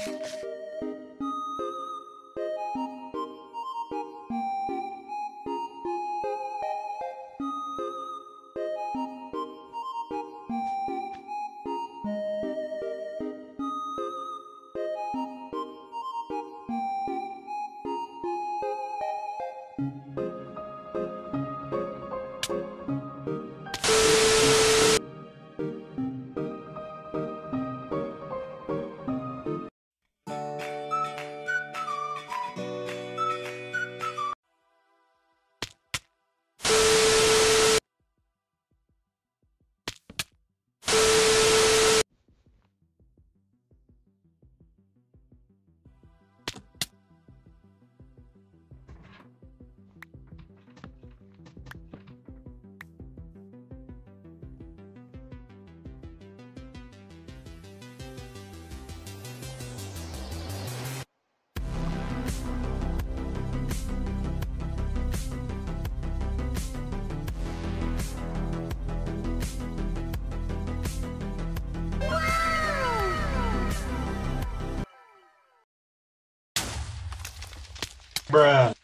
thank mm -hmm. you Bruh.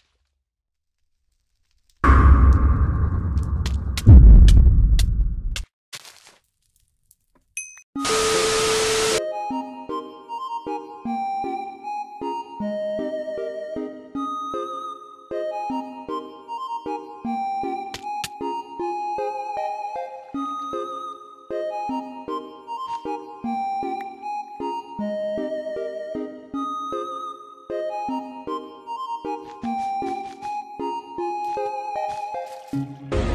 Música